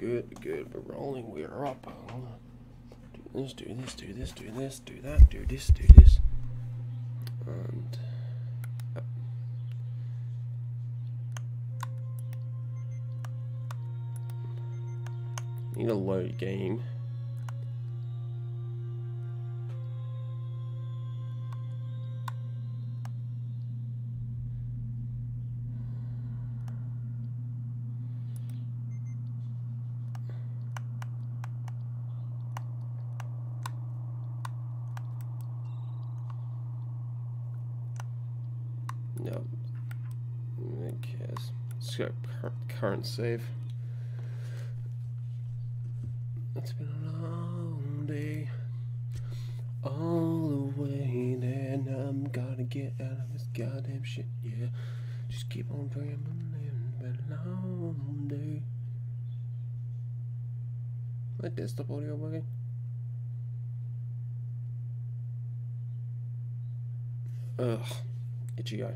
good, good. We're rolling. We're up. Do this, do this, do this, do this, do that, do this, do this. And. uh, Need a load game. Current save. It's been a long day. All the way there, and I'm gonna get out of this goddamn shit, yeah. Just keep on praying, it's been a long day. My desktop audio working? Ugh, itchy eye.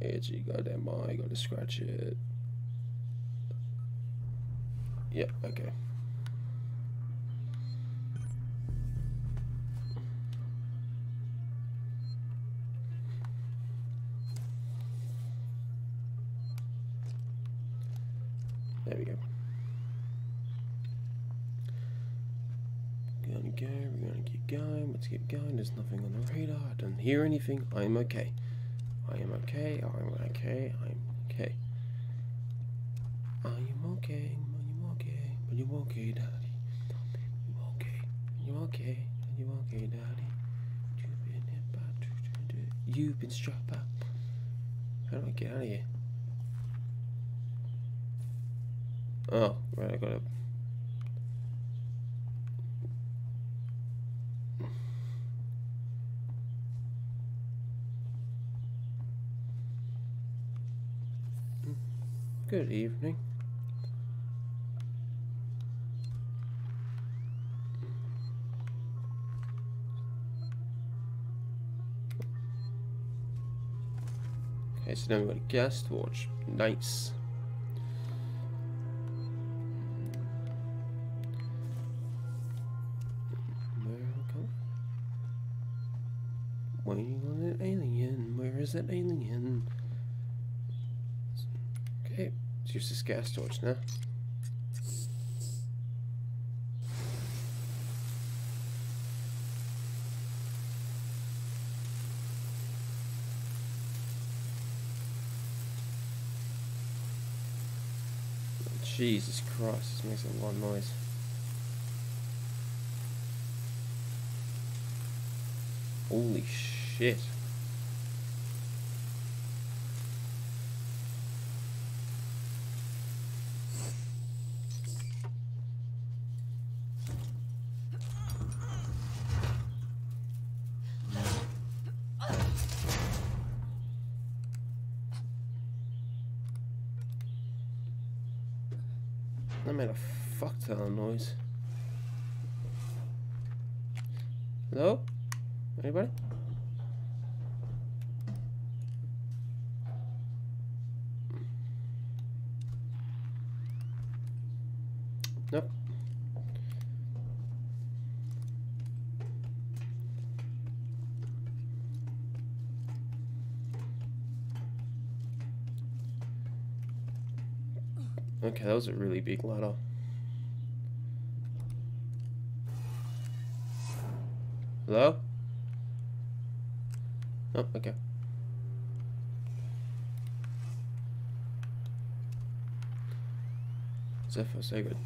Itchy goddamn eye, gotta scratch it. Yep, okay. There we go. Gonna go, we're gonna keep going, let's keep going. There's nothing on the radar. I don't hear anything. I'm okay. I am okay, I'm okay, I'm okay. I am okay, I'm okay, are you okay, daddy? You okay, you okay, you okay, daddy? You've been hit by. You've been struck by. How do I get out of here? Oh, right, I gotta. Good evening. Okay, so now we've got a gas torch. Nice. Gas torch now. Jesus Christ, this makes a lot of noise. Holy shit. That made a fuck ton of noise. Hello? Anybody? Nope. Okay, that was a really big ladder. Hello? Oh, okay. Far, so good.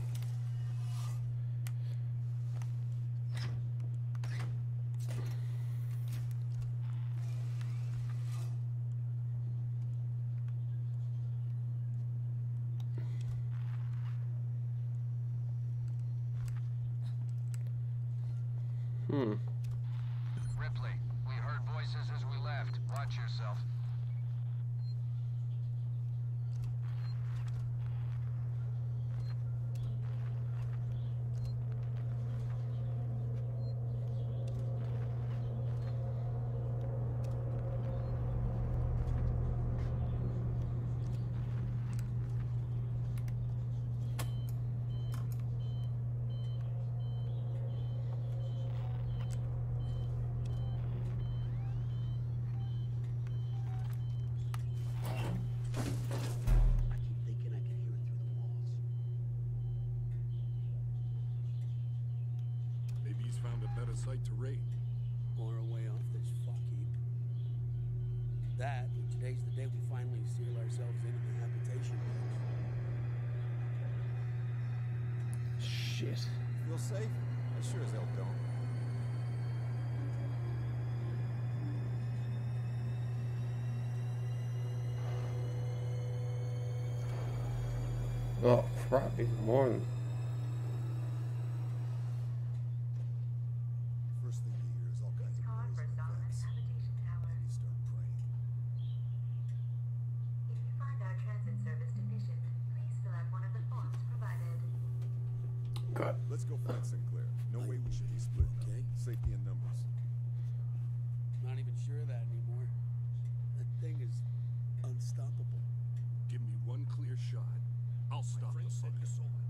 I'll stop the fucker.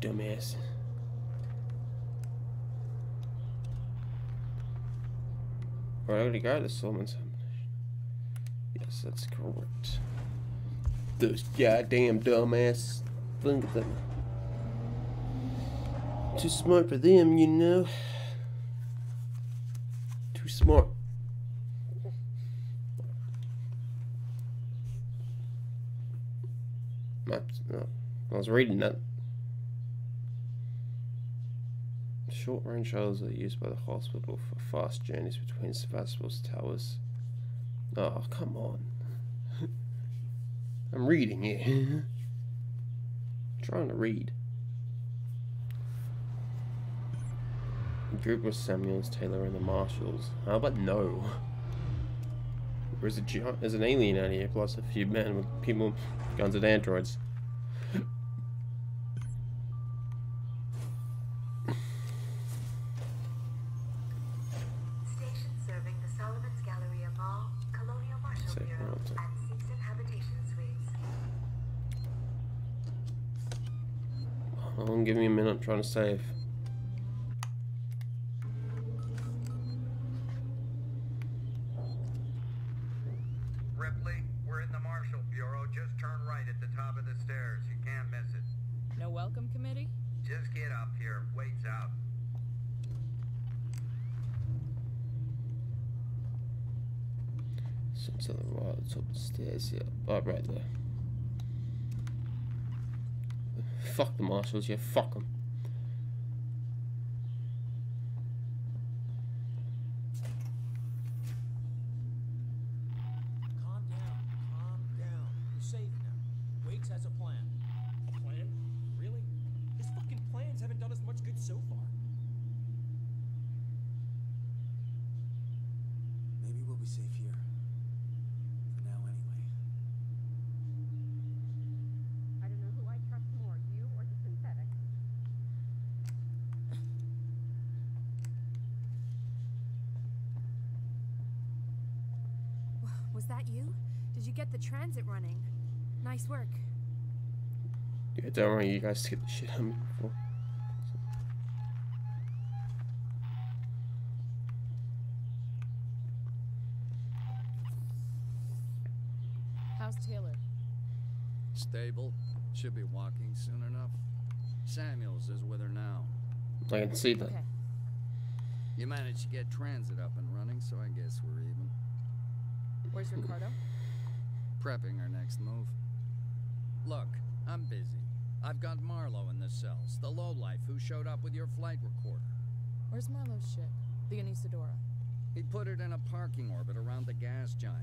Dumbass. Already Solomon's. Yes, that's correct. Those goddamn dumbass. Think of them. Too smart for them, you know. Too smart. Maps. No. I was reading that. Short range shuttles are used by the hospital for fast journeys between Sevastopol's towers. Oh, come on. I'm reading it. I'm trying to read. A group with Samuels, Taylor, and the Marshals. How about no? There's a there's an alien out here, plus a few men with people, guns, and androids. Station serving the Solomon's Galleria Mall, Colonial Marshal Safe Bureau, route. and Season Habitation Suites. Hold on, give me I'm trying to save. Ripley, we're in the Marshal Bureau. Just turn right at the top of the stairs. You can't miss it. No welcome committee? Just get up here. Waits out. So to the right, the top of the stairs, yeah. Oh, right there. Fuck the marshals, yeah, fuck them. Calm down. Calm down. You're safe now. Waits has a plan. A plan? Really? His fucking plans haven't done us much good so far. Maybe we'll be safe here. For now, anyway. I don't know who I trust more, you or the synthetic. Was that you? Did you get the transit running? Nice work. Yeah, don't worry, you guys skip the shit out of me before. How's Taylor? Stable. Should be walking soon enough. Samuels is with her now. I can see that. Okay. You managed to get transit up and running, so I guess we're even. Where's Ricardo? Prepping our next move. Look, I'm busy. I've got Marlowe in the cells, the lowlife who showed up with your flight recorder. Where's Marlowe's ship? The Anesidora. He put it in a parking orbit around the gas giant.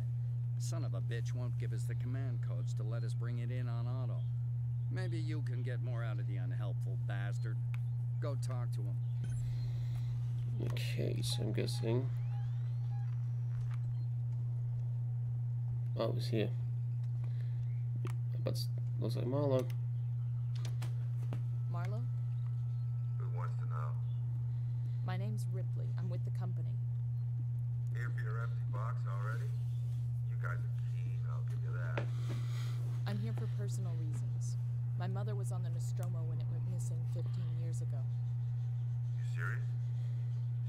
Son of a bitch won't give us the command codes to let us bring it in on auto. Maybe you can get more out of the unhelpful bastard. Go talk to him. Okay, so I'm guessing. Oh, it was here. But looks like Marlo. Marlowe? Who wants to know? My name's Ripley. I'm with the company. Here for your empty box already? You guys are keen, I'll give you that. I'm here for personal reasons. My mother was on the Nostromo when it went missing 15 years ago. You serious?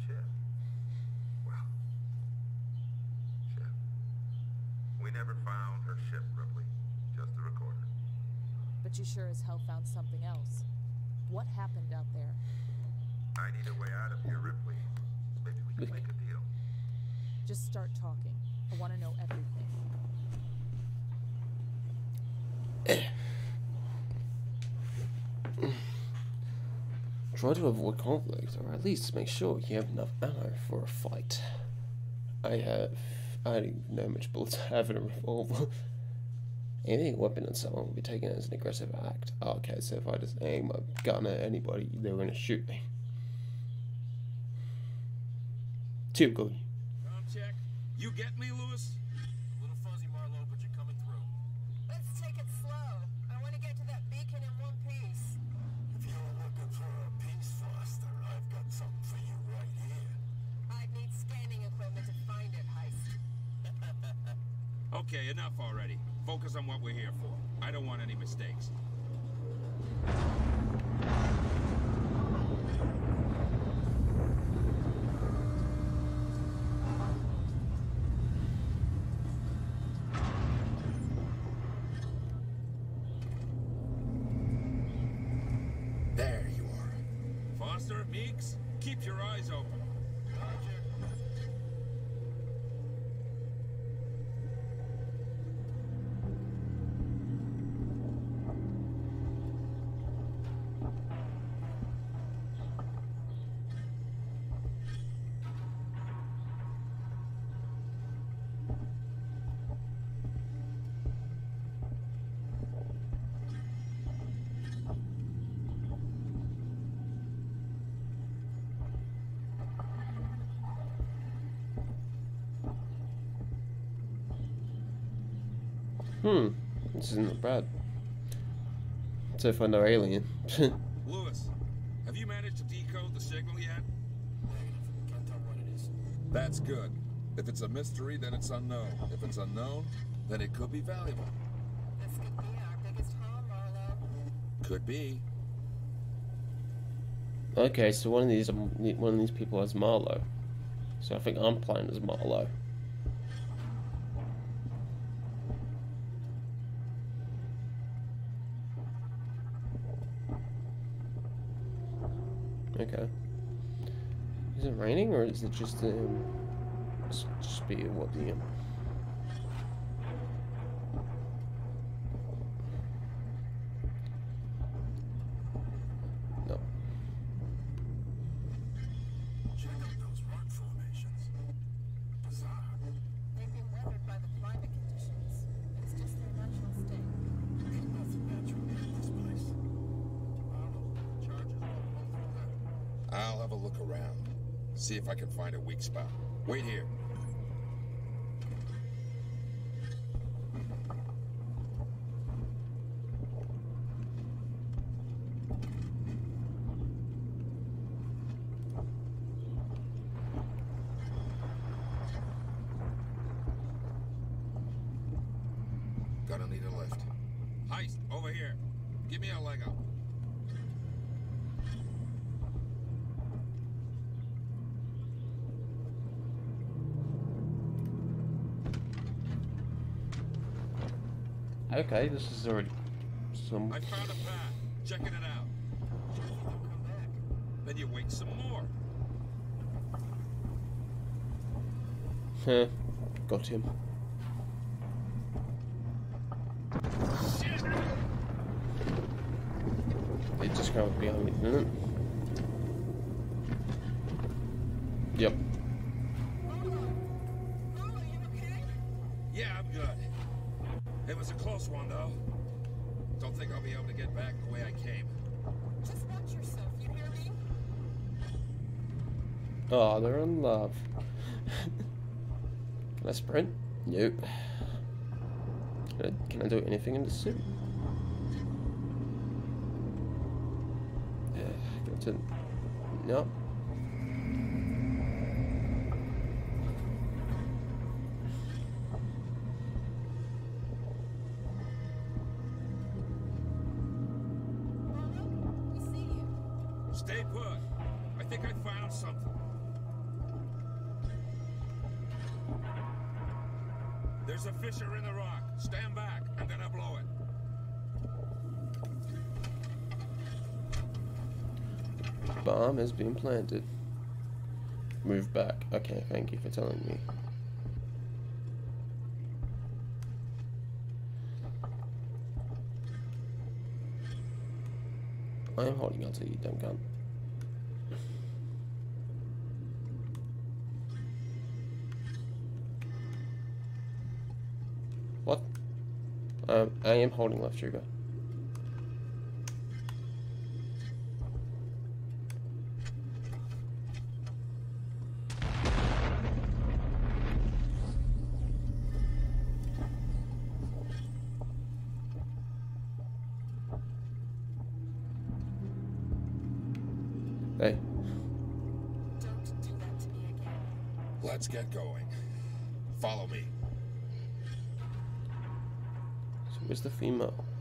Shit. Well. Shit. We never found her ship, Ripley. Just the recorder. But you sure as hell found something else. What happened out there? I need a way out of here, Ripley. Maybe we can make a deal. Just start talking. I want to know everything. Try to avoid conflict, or at least make sure you have enough ammo for a fight. I have. I don't even know how much bullets I have in a revolver. Aiming a weapon at someone will be taken as an aggressive act. Oh, okay, so if I just aim a gun at anybody, they're gonna shoot me. Typically. Com check. You get me, Lewis? A little fuzzy, Marlowe, but you're coming through. Let's take it slow. I want to get to that beacon in one piece. If you're looking for a piece, Foster, I've got something for you right here. I'd need scanning equipment to find it, Heist. Okay, enough already. Focus on what we're here for. I don't want any mistakes. There you are. Foster, Meeks, keep your eyes open. Hmm, this isn't bad. So far, no alien. Lewis, have you managed to decode the signal yet? Can't tell what it is. That's good. If it's a mystery, then it's unknown. If it's unknown, then it could be valuable. This could be our biggest haul, Marlowe. Could be. okay, so one of these um, one of these people has Marlowe. So I think I'm playing as Marlowe. Okay. Is it raining or is it just um just, just be what the um, can find a weak spot. Wait here. Gonna need a lift. Heist, over here. Give me a leg up. Okay, this is already some I found a path. Checking it out. Come back. Then you wait some more. Huh. Got him. They just come up behind me, didn't it? Yep. Yeah, I'm good. It was a close one, though. Don't think I'll be able to get back the way I came. Just watch yourself, you hear me? Oh, they're in love. can I sprint? Nope. Can I, can I do anything in the suit? Yeah, planted. Move back. Okay, thank you for telling me. I am holding on to you, dumb gun. What? Um, I am holding left trigger.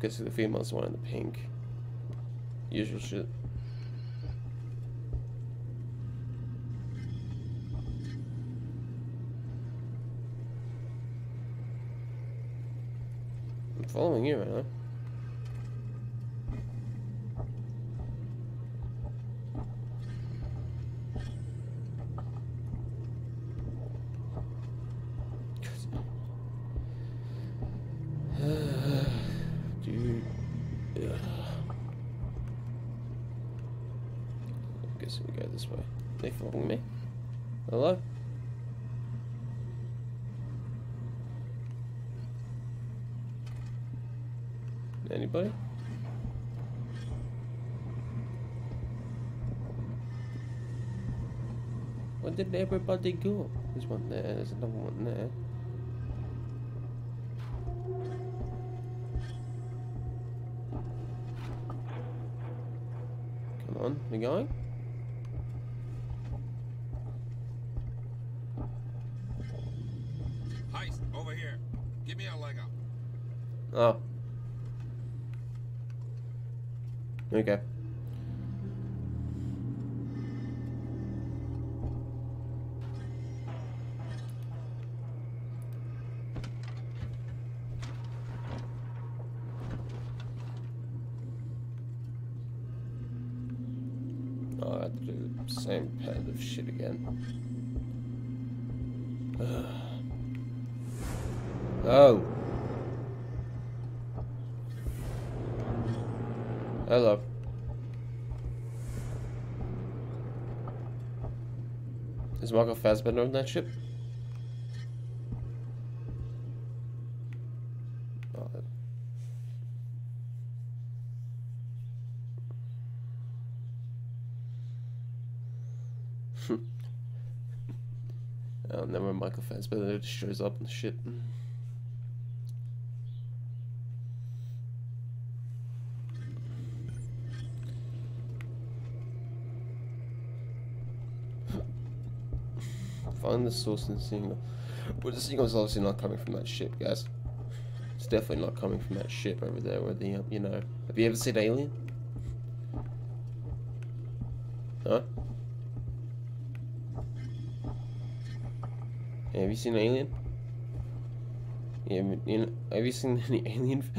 Guess the female's one in the pink. Usual shit. I'm following you right now. Dude. Ugh. I guess we go this way. They following me? Hello? Anybody? Where did everybody go? There's one there, there's another one there. Come on, we're going? Fassbender on that ship? Oh, never mind, Michael Fassbender just shows up and shit. Mm. Find the source in the signal. Well, the signal's obviously not coming from that ship, guys. It's definitely not coming from that ship over there where the, you know... Have you ever seen Alien? Huh? Have you seen Alien? Yeah, you know, have you seen any Alien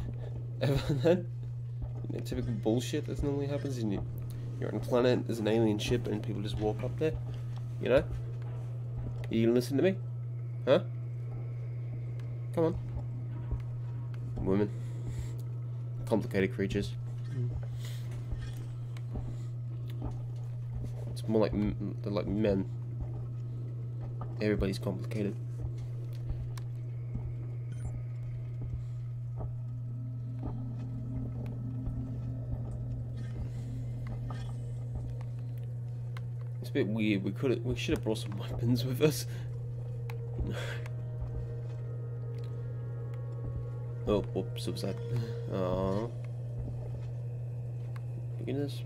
ever then? You know, typical bullshit that normally happens in you. You're on a planet, there's an alien ship, and people just walk up there. You know? You gonna listen to me? Huh? Come on. Women. Complicated creatures. It's more like like men. Everybody's complicated. Bit weird. We could we should have brought some weapons with us. oh, whoops! What was that? Oh, goodness.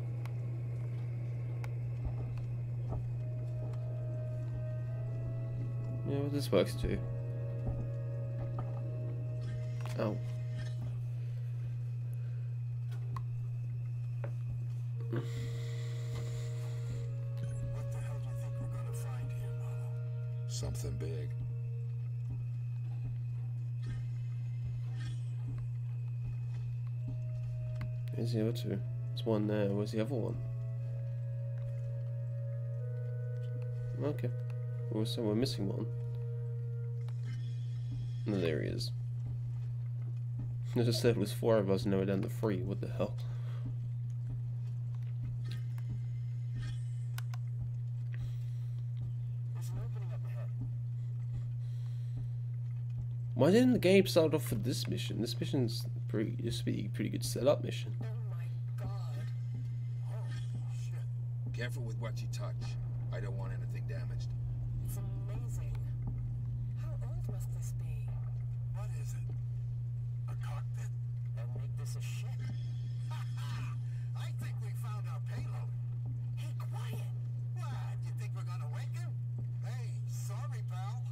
Yeah, this works too. Oh. One there. Where's the other one? Okay. Well, so we're missing one. No, there he is. I just said it was four of us, and now we're down to three. What the hell? Why didn't the game start off with this mission? This mission's pretty. This a pretty good setup mission. Careful with what you touch. I don't want anything damaged. It's amazing. How old must this be? What is it? A cockpit? And make this a ship? I think we found our payload. Hey, quiet! What? You think we're gonna wake him? Hey, sorry, pal.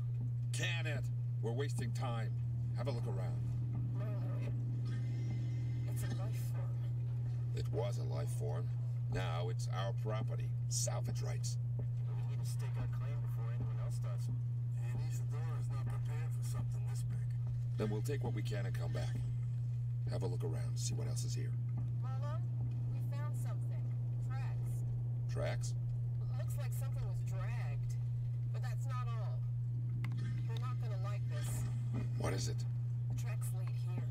Can it? We're wasting time. Have a look around. No, no, it's a life form. It was a life form. Now it's our property. Salvage rights. We need to stake our claim before anyone else does. And Isadora is not prepared for something this big. Then we'll take what we can and come back. Have a look around, see what else is here. Marlon, we found something. Tracks. Tracks? Looks like something was dragged. But that's not all. You're not gonna like this. What is it? The tracks lead here.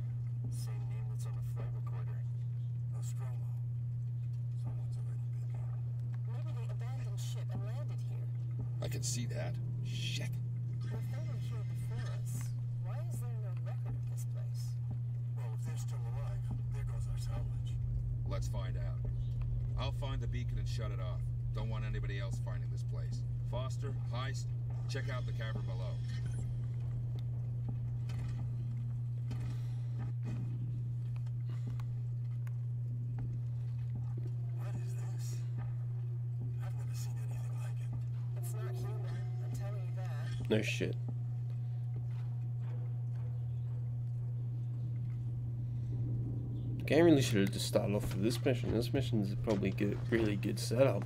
Same name that's on the flight recorder. Nostromo. Someone's already been here. Maybe they abandoned ship and landed here. I can see that. Shit. If they were here before us, why is there no record of this place? Well, if they're still alive, there goes our salvage. Let's find out. I'll find the beacon and shut it off. Don't want anybody else finding this place. Foster, Heist, check out the cavern below. What is this? I've never seen anything like it. It's not human, I'm telling you that. No shit. Game really should have just started off with this mission. This mission is probably good, really good setup.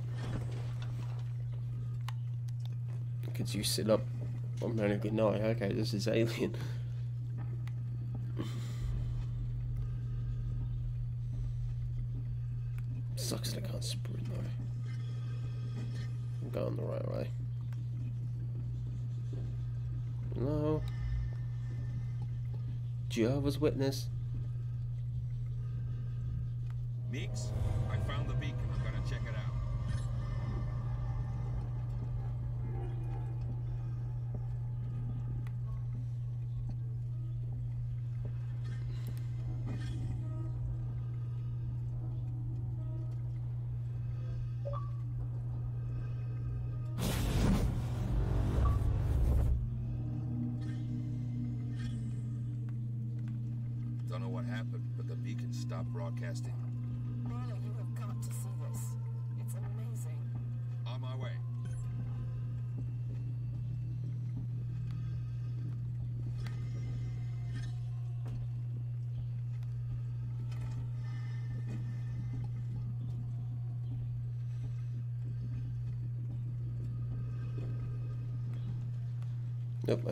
Because you sit up automatically know, okay, this is alien. Sucks that I can't sprint though. I'm going the right way. No. Jehovah's Witness. Meeks, I found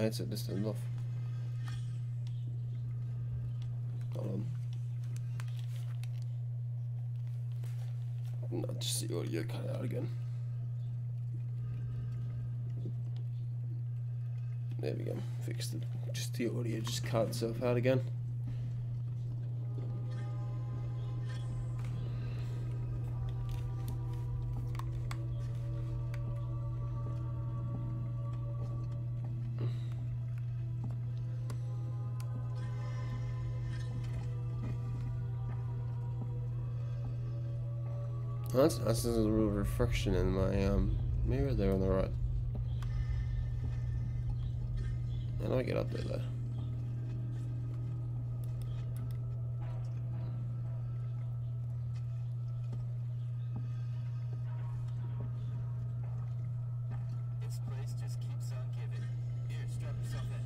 my headset turned off. Hold on. No, just the audio cut out again. There we go. Fixed it. Just the audio just cut itself out again. That's nice. A little reflection in my um, mirror there on the right. How do I get up there though? This place just keeps on giving. Here, strap yourself in.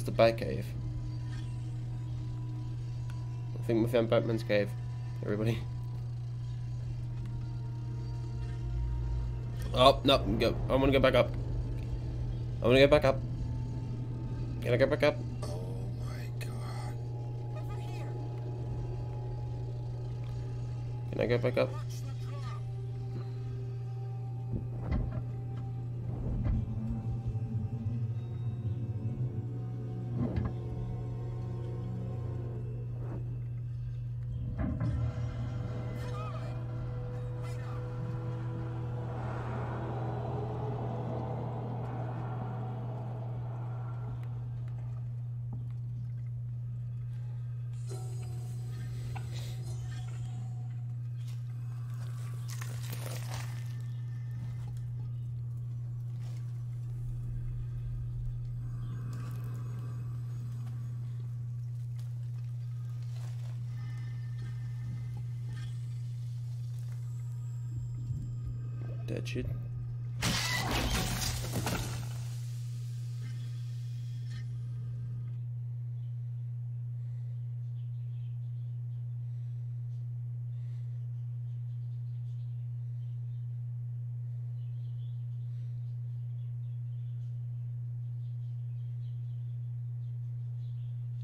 Is the Batcave. I think we found Batman's cave. Everybody. Oh, no, go. I want to go back up. I want to go back up. Can I go back up? Oh my god. Can I go back up?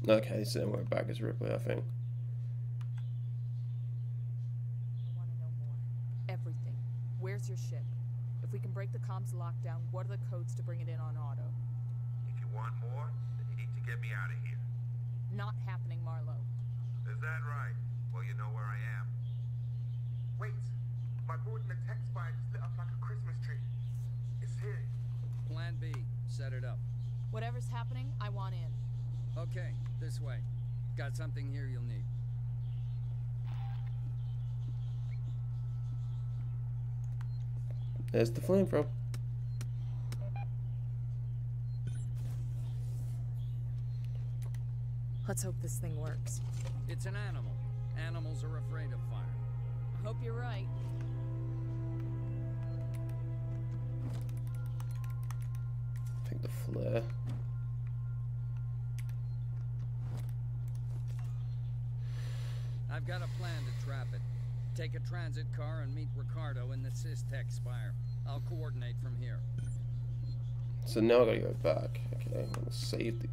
Okay, so we're back as Ripley, I think. I want to know more. Everything. Where's your ship? If we can break the comms lockdown, what are the codes to bring it in on auto? If you want more, then you need to get me out of here. Not happening, Marlowe. Is that right? Well, you know where I am. Wait, my board in the tech spire just lit up like a Christmas tree. It's here. Plan B. Set it up. Whatever's happening, I want in. Okay, this way. Got something here you'll need. There's the flame flamethrower. Let's hope this thing works. It's an animal. Animals are afraid of fire. I hope you're right. Take the flare. Got a plan to trap it. Take a transit car and meet Ricardo in the Systech Spire. I'll coordinate from here. So now I gotta go back. Okay, I'm gonna save the.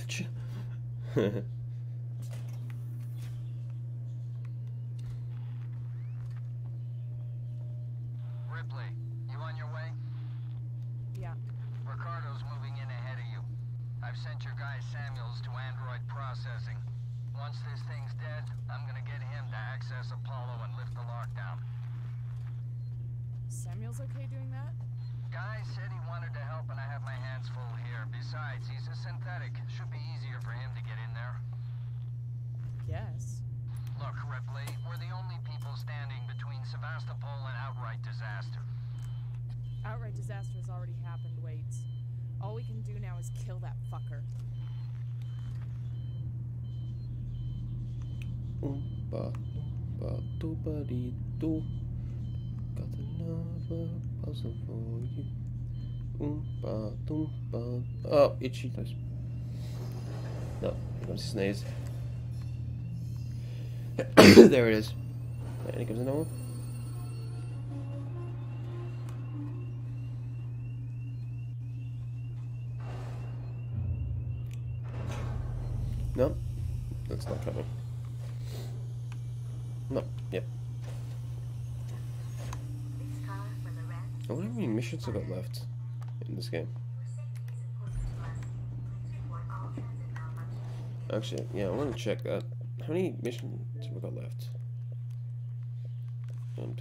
Bitch. Ripley, you on your way? Yeah. Ricardo's moving in ahead of you. I've sent your guy Samuels to android processing. Once this thing's dead, I'm gonna get him to access Apollo and lift the lockdown. Samuel's okay doing that? Guy said he wanted to help and I have my hands full here. Besides, he's a synthetic. Should be easier for him to get in there. Yes. Look, Ripley, we're the only people standing between Sevastopol and outright disaster. Outright disaster has already happened, Waits. All we can do now is kill that fucker. Oompa, oompa, doopa dee doo. Got another puzzle for you. Oompa, doompa. Oh, itchy. No, here comes the sneeze. there it is. And here comes another one. No, that's not coming. No, yep. I wonder how many missions I got left in this game. Actually, yeah, I want to check that. How many missions have we got left? Um.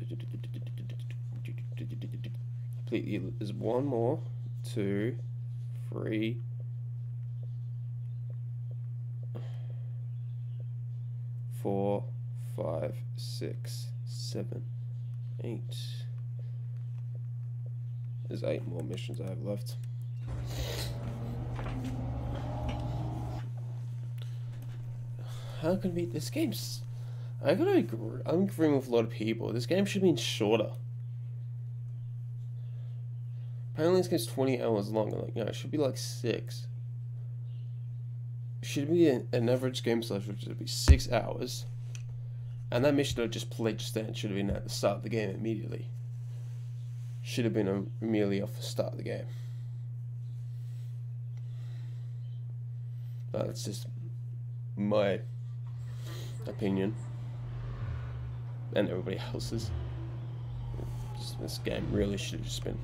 There's one more, two, three. Four, five, six, seven, eight. There's eight more missions I have left. How can be this game's I gotta agree I'm agreeing with a lot of people. This game should been shorter. Apparently this game's twenty hours long, like yeah, it should be like six. It should be an, an average game size which should be six hours. And that mission I just played just then should have been at the start of the game immediately. Should have been immediately off the start of the game. That's just my opinion. And everybody else's. Just, this game really should have just been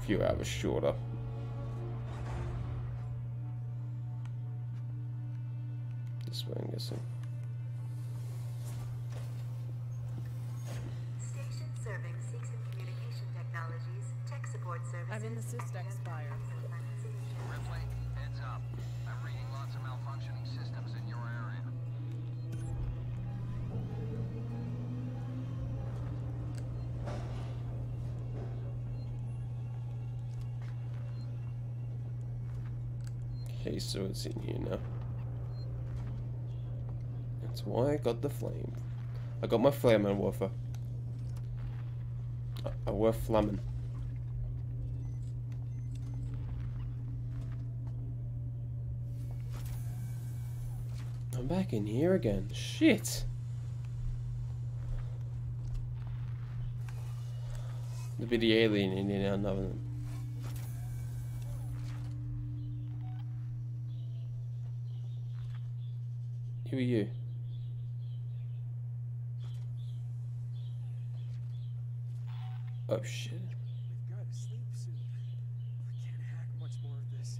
a few hours shorter. This way, I'm guessing. Okay, in here now. That's why I got the flame. I got my flamin' wafer. I, I wear flamin'. I'm back in here again. Shit. The bit of alien in here now, another one. Who are you? Oh shit. We've got to sleep soon. I can't hack much more of this.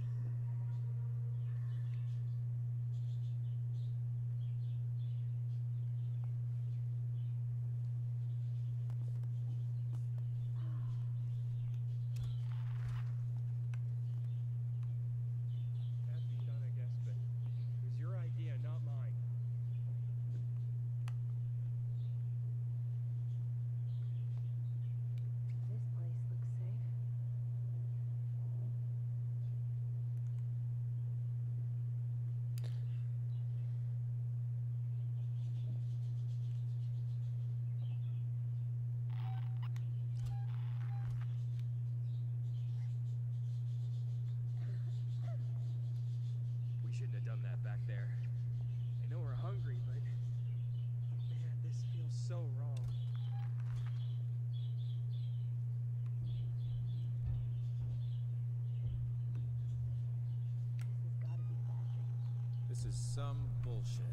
Had to be done, I guess, but it was your idea, not mine. This place looks safe. We shouldn't have done that back there. I know we're hungry, but man, this feels so wrong. This has got to be Patrick. This is some bullshit.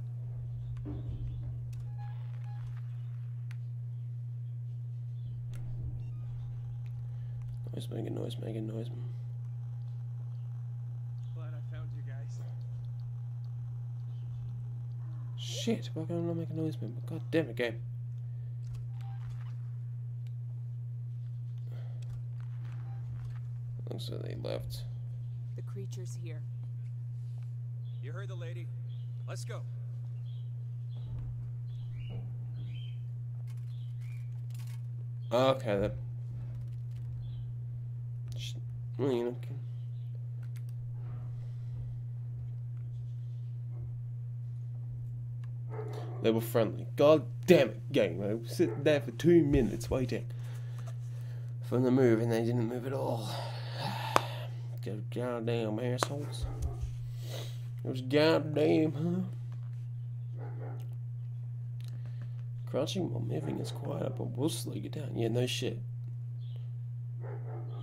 Noise making noise making noise. Glad I found you guys. Shit, why can't I not make a noise man? God damn it, game. Looks like they left. The creature's here. You heard the lady. Let's go. Okay then. Well, you know. They were friendly. God damn it, game. I was sitting there for two minutes waiting for them to move and they didn't move at all. Those goddamn assholes. Those goddamn, huh? Crouching while moving is quiet, but we'll slow you down. Yeah, no shit.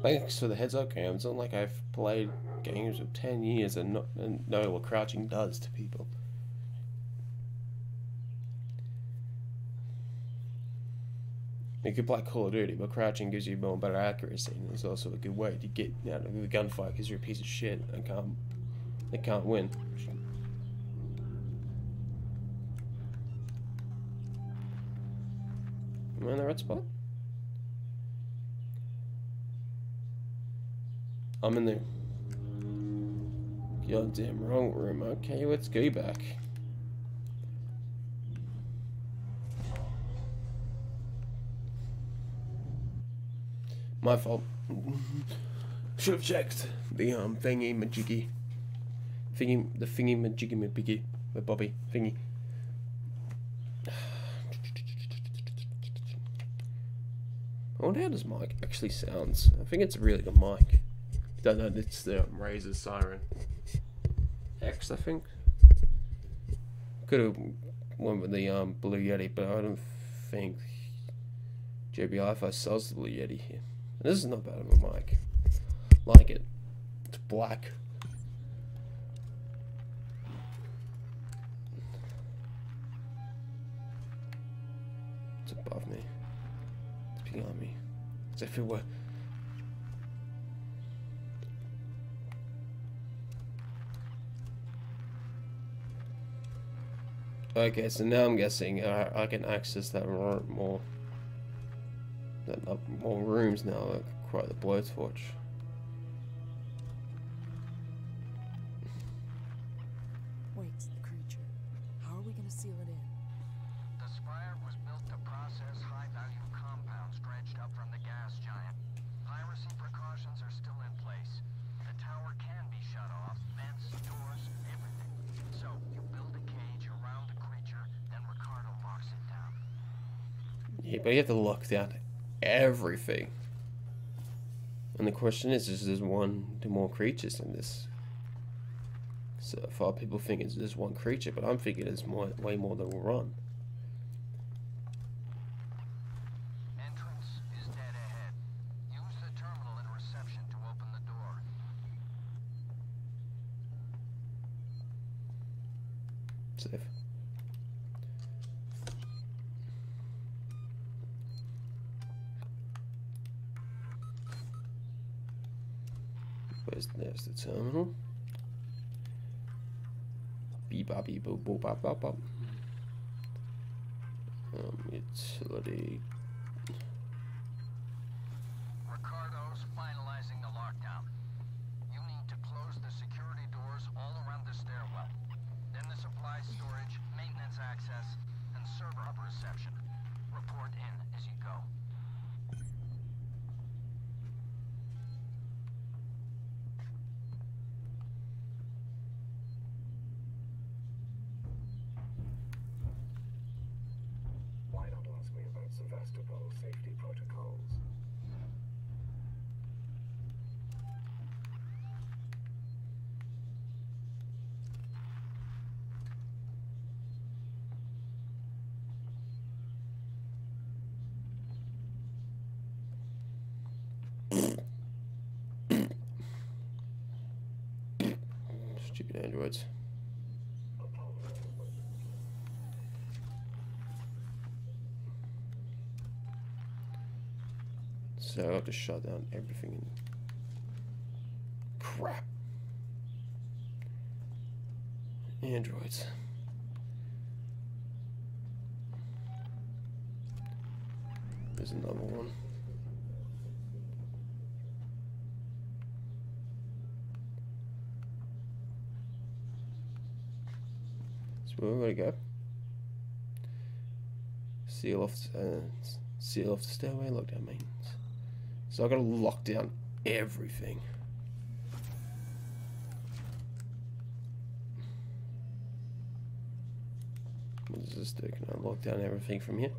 Thanks for the heads up, Cam. It's not like I've played games of 10 years and, not, and know what crouching does to people. You could play Call of Duty, but crouching gives you more better accuracy, and it's also a good way to get out of the gunfight because you're a piece of shit and can't, they can't win. Am I in the right spot? I'm in the goddamn wrong room. Okay, let's go back. My fault. Should have checked the um thingy majiggy. Thingy the thingy majiggy majiggy with Bobby thingy. I wonder how this mic actually sounds. I think it's a really good mic. Don't know, it's the Razer Siren X, I think. Could have went with the um, Blue Yeti, but I don't think JB Hi-Fi sells the Blue Yeti here. This is not bad of a mic. Like it. It's black. Above me. It's behind me. As if it were. Okay, so now I'm guessing uh, I can access that more, more, that, uh, more rooms now. Quite the blowtorch. Yeah, but you have to lock down everything. And the question is, is there one to more creatures in this? So far, people think it's just one creature, but I'm thinking it's more, way more than. Entrance is dead ahead. Use the terminal in reception to open the door. Safe. Where's there's the terminal? Beep bop beep boop boop bop bop bop. Um, utility. Ricardo's finalizing the lockdown. You need to close the security doors all around the stairwell. Then the supply storage, maintenance access, and server up reception. Report in as you go. Why not ask me about Sevastopol safety protocols? Stupid androids. So I have to shut down everything. Crap. Androids. There's another one. So where we gotta go? Seal off, uh, seal off the stairway, Look, lockdown maintenance. So I've gotta lock down everything. What does this do? Can I lock down everything from here?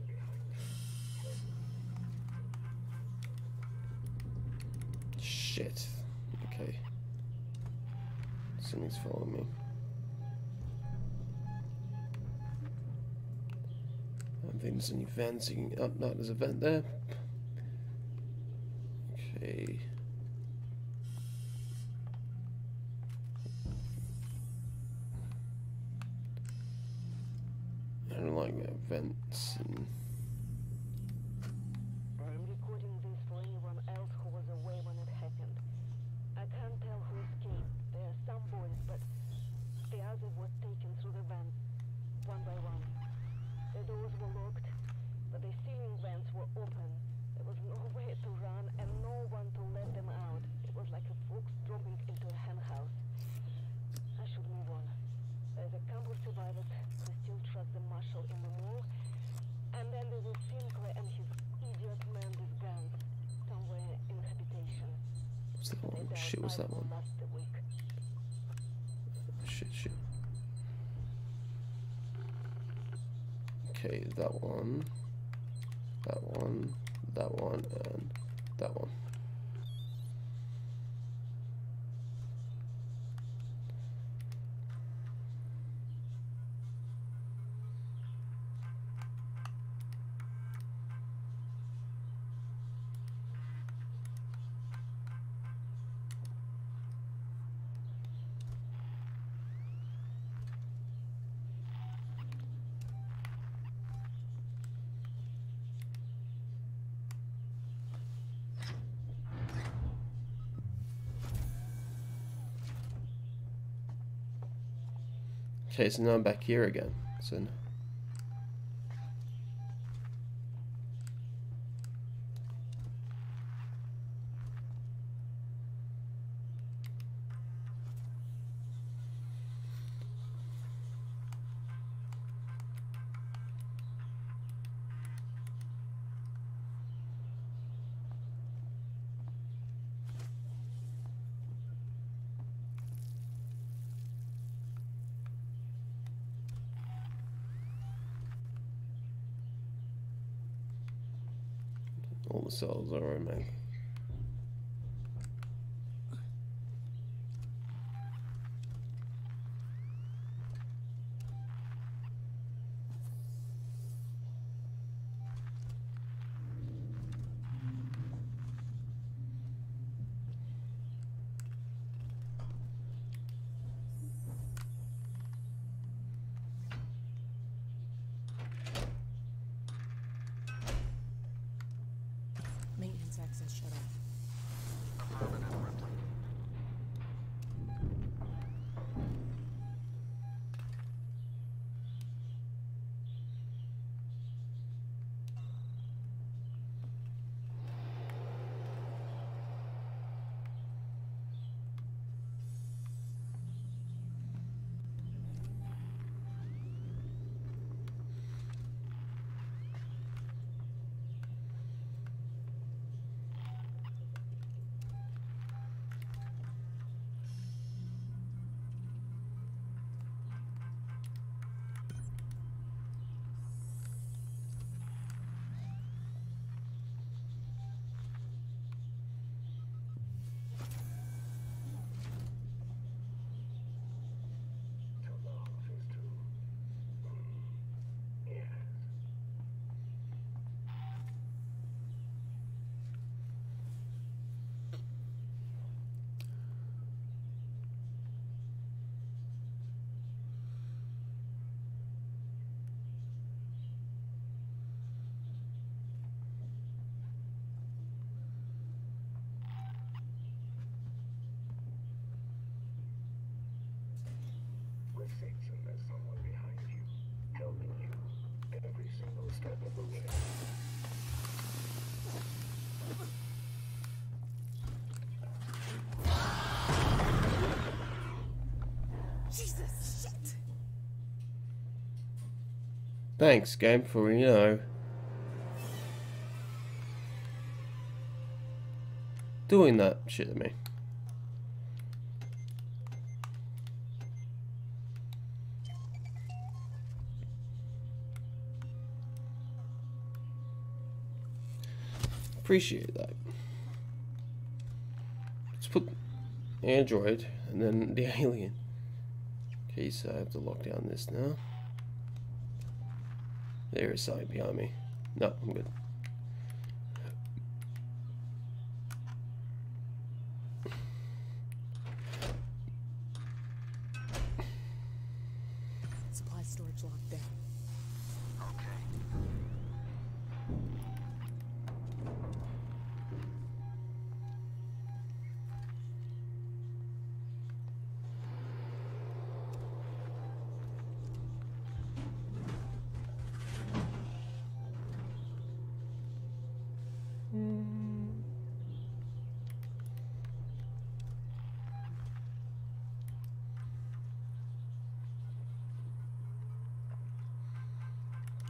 Shit. Okay. Something's following me. I don't think there's any vents. You can, oh, no, there's a vent there. Okay, so now I'm back here again. So cells are man. Thanks, game, for you know. Doing that shit to me. Appreciate that. Let's put Android and then the alien. Okay, so I have to lock down this now. There's something behind me. No, I'm good.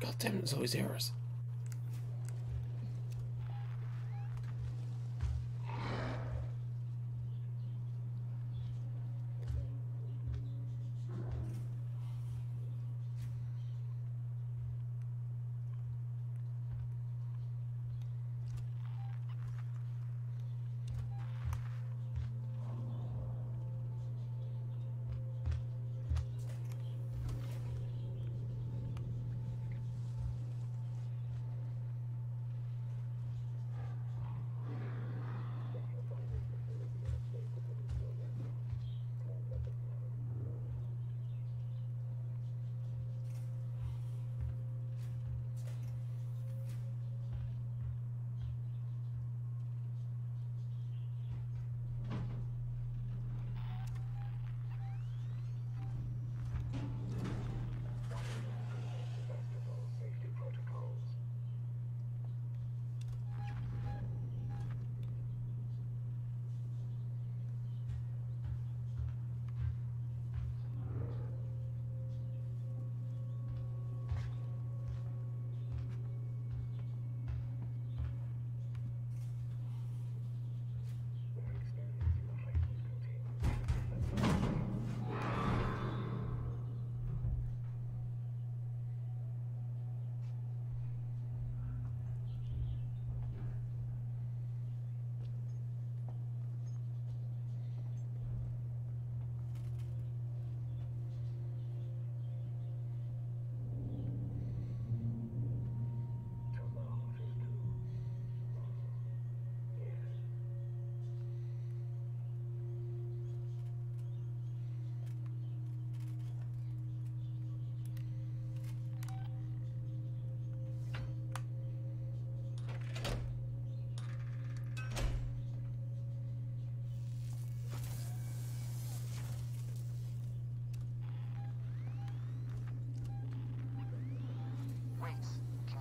God damn it, it's always errors.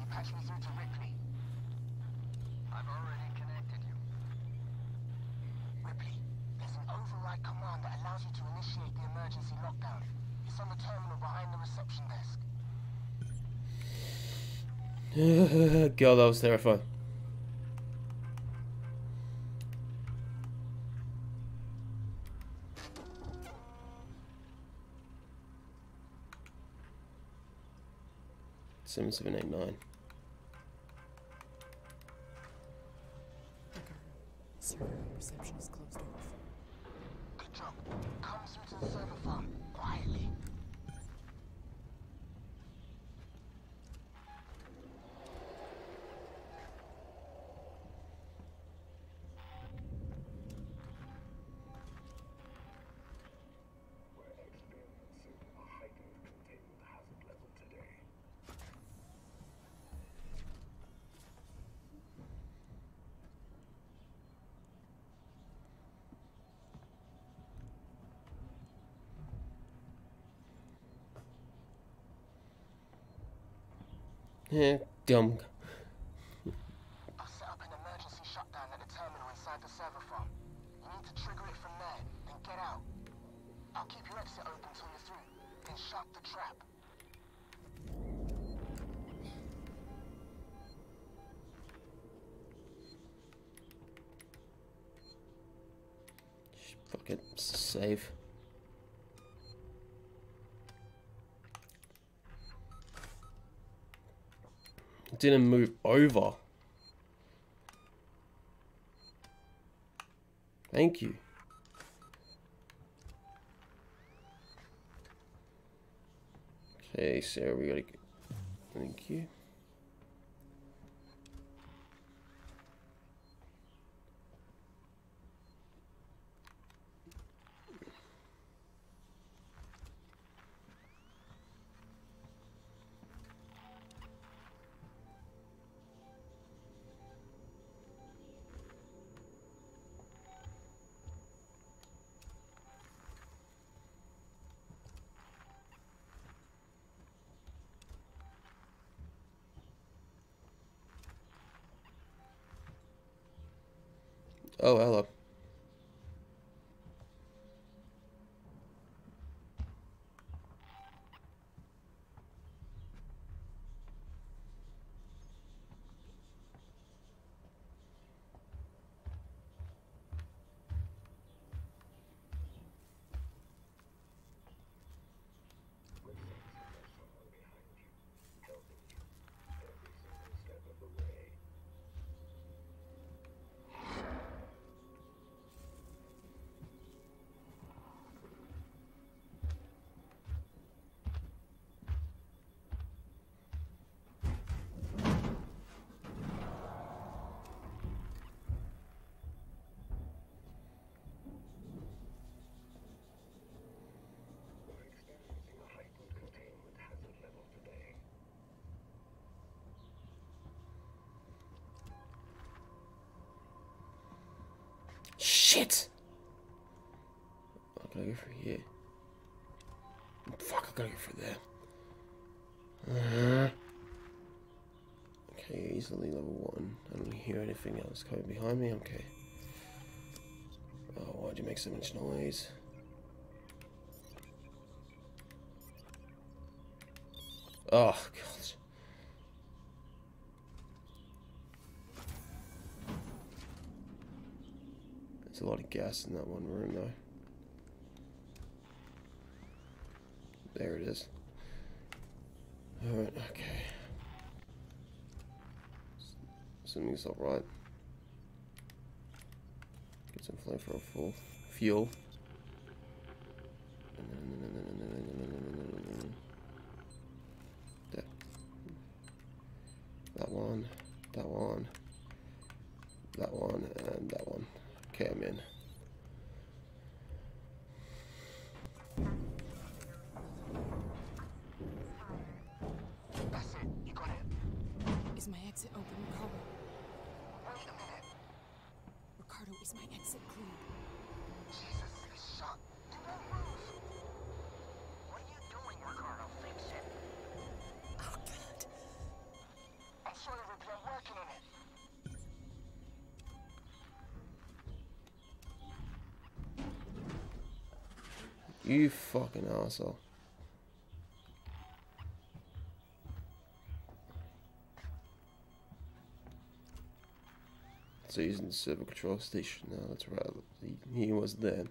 Patch me through Ripley. I've already connected you. Ripley, there's an override command that allows you to initiate the emergency lockdown. It's on the terminal behind the reception desk. God, that was terrifying. Seven seven eight nine. Server reception is closed off. Good job. Come through to the server farm, quietly. We're experiencing a heightened containment hazard level today. Yeah, dumb. I'll set up an emergency shutdown at the terminal inside the server farm. You need to trigger it from there, then get out. I'll keep your exit open till you're through, then shut the trap. Fuck it. Save. Didn't move over. Thank you. Okay, so we gotta. Thank you. Oh, hello. Shit! I gotta go for here. Fuck, I gotta go for there. Uh, okay, easily level one. I don't hear anything else coming behind me. Okay. Oh, why'd you make so much noise? Oh, God. There's a lot of gas in that one room, though. There it is. Alright, okay. Something's alright. Get some flame for a full fuel. Fucking asshole. So he's in the server control station now, that's right. He, he was there.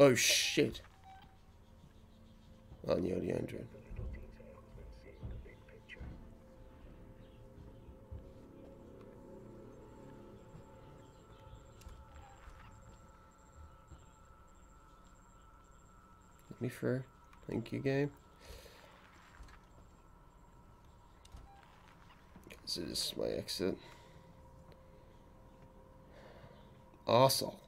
Oh shit. Oh, On the audio Android. Let me for thank you game. This is my exit. Awesome.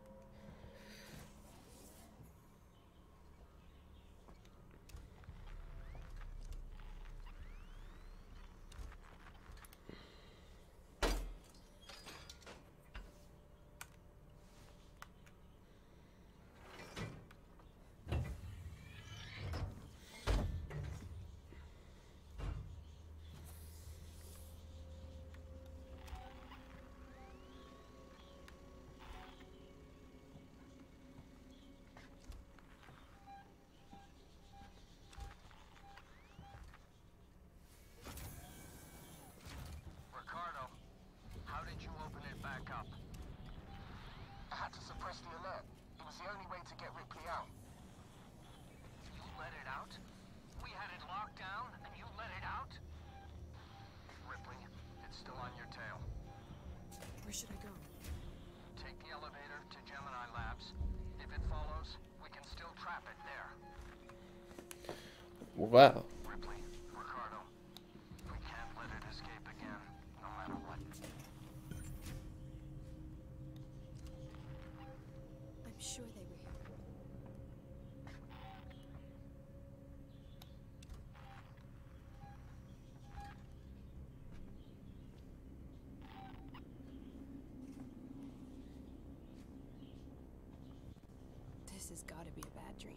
Here. This has got to be a bad dream.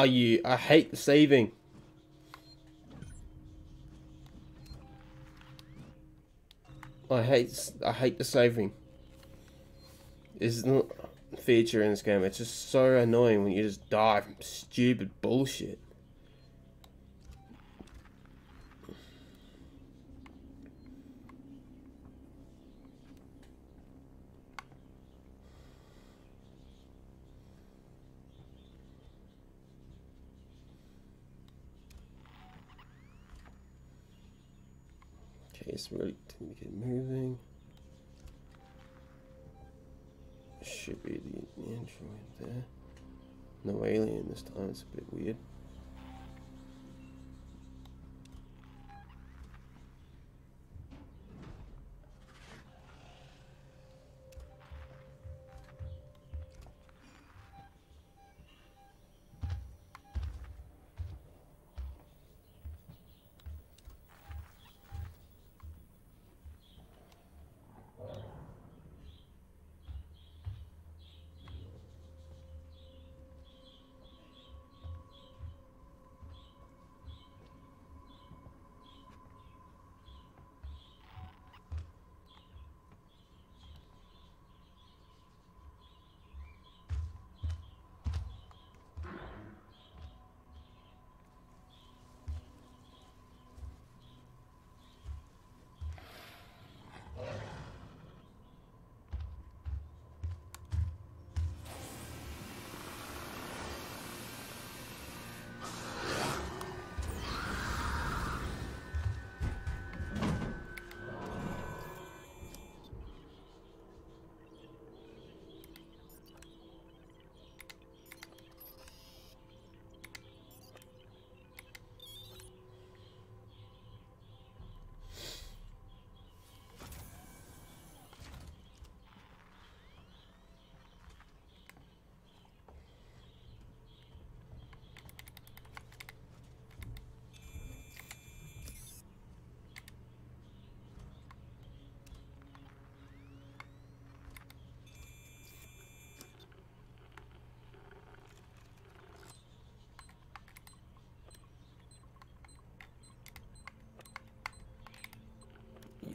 Oh, you. I hate the saving. I hate I hate the saving. It's not a feature in this game. It's just so annoying when you just die from stupid bullshit. Okay, it's to get moving. Should be the, the android there. No alien this time, it's a bit weird.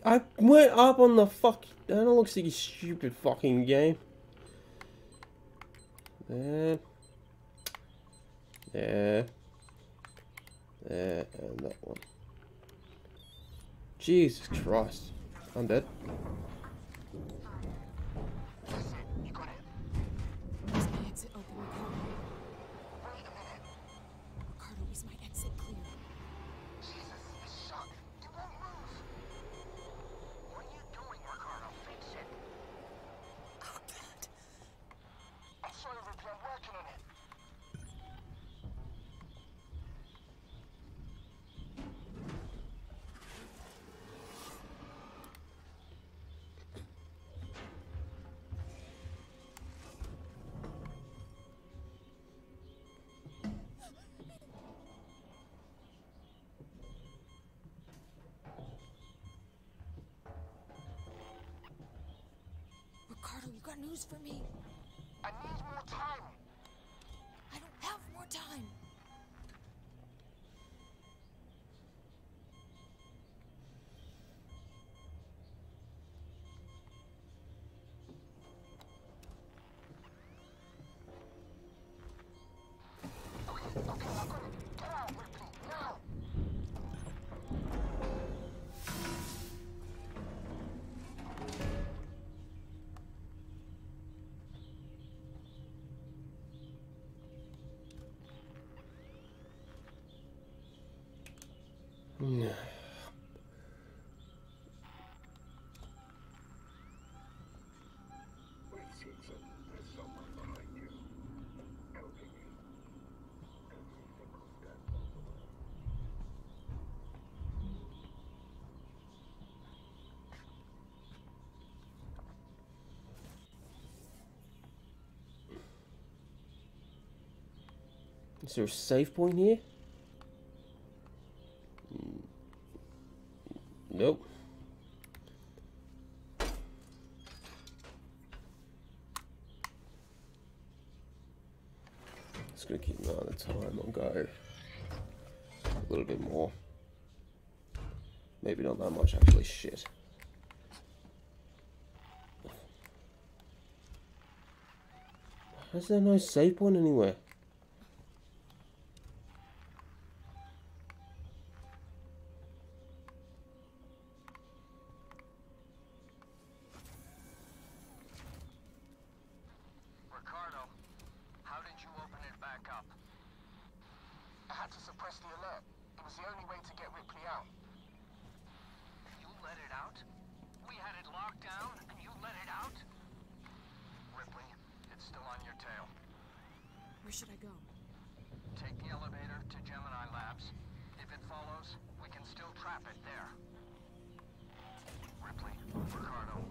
I went up on the fuck. That looks like a stupid fucking game. There. There. There, and that one. Jesus Christ. I'm dead. News for me? Is there a save point here? Mm. Nope. Just gonna keep an eye on the time. I'll go a little bit more. Maybe not that much actually. Shit. Is there no save point anywhere? Ricardo, how did you open it back up? I had to suppress the alert. It was the only way to get Ripley out. You let it out? We had it locked down, and you let it out? Ripley, it's still on your tail. Where should I go? Take the elevator to Gemini Labs. If it follows, we can still trap it there. Ripley, Ricardo,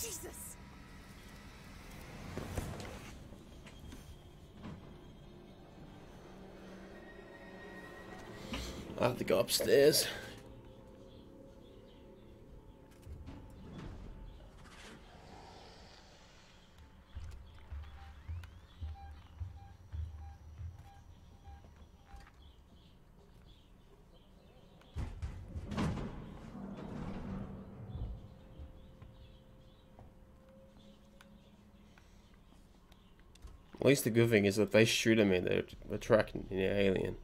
Jesus! I have to go upstairs. At least the good thing is that they shoot at me, they're attracting the alien.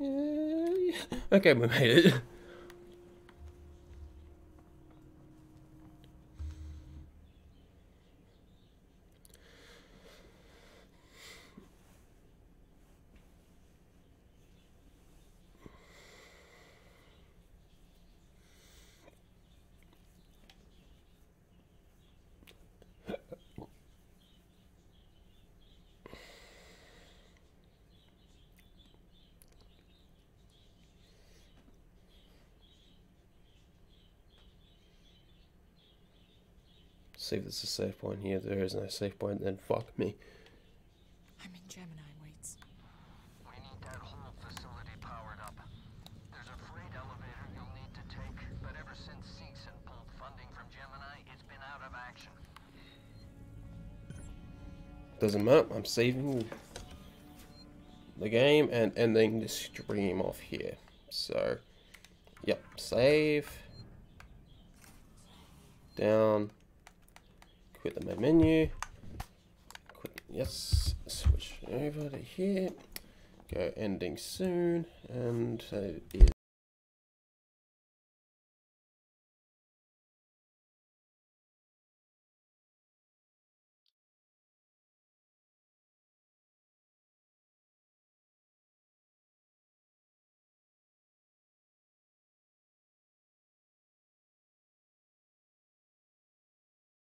Okay, we made it. See if there's a safe point here. There is no safe point, then fuck me. I'm in Gemini, waits. We need that whole facility powered up. There's a freight elevator you'll need to take, but ever since Seegson pulled funding from Gemini, it's been out of action. Doesn't matter. I'm saving the game and ending the stream off here. So, yep, save. Down. Quit the main menu. Quit, yes, switch over to here. Go ending soon, and it is.